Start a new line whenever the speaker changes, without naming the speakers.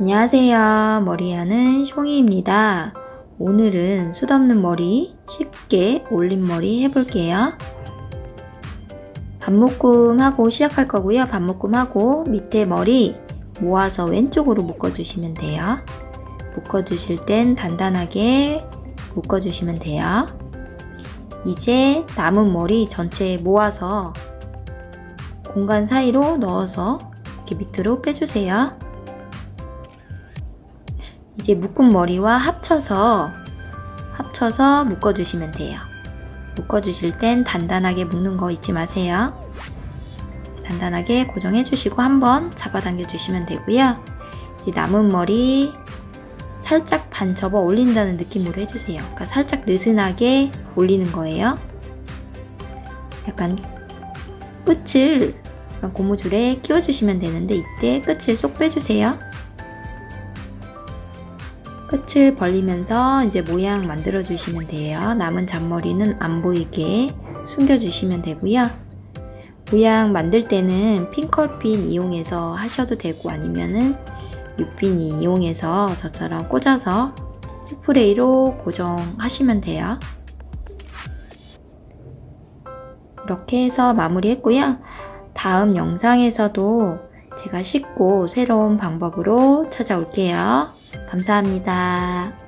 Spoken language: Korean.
안녕하세요. 머리하는 숑이입니다. 오늘은 숱없는 머리 쉽게 올림머리 해볼게요. 반묶음 하고 시작할 거고요. 반묶음 하고 밑에 머리 모아서 왼쪽으로 묶어주시면 돼요. 묶어주실 땐 단단하게 묶어주시면 돼요. 이제 남은 머리 전체 모아서 공간 사이로 넣어서 이렇게 밑으로 빼주세요. 이제 묶은 머리와 합쳐서 합쳐서 묶어주시면 돼요. 묶어주실 땐 단단하게 묶는 거 잊지 마세요. 단단하게 고정해 주시고 한번 잡아당겨 주시면 되고요. 이제 남은 머리 살짝 반 접어 올린다는 느낌으로 해주세요. 그러니까 살짝 느슨하게 올리는 거예요. 약간 끝을 약간 고무줄에 끼워주시면 되는데 이때 끝을 쏙 빼주세요. 끝을 벌리면서 이제 모양 만들어 주시면 돼요. 남은 잔머리는 안 보이게 숨겨 주시면 되고요. 모양 만들 때는 핑컬핀 이용해서 하셔도 되고 아니면은 유핀 이용해서 저처럼 꽂아서 스프레이로 고정하시면 돼요. 이렇게 해서 마무리 했고요. 다음 영상에서도 제가 쉽고 새로운 방법으로 찾아올게요. 감사합니다.